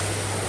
you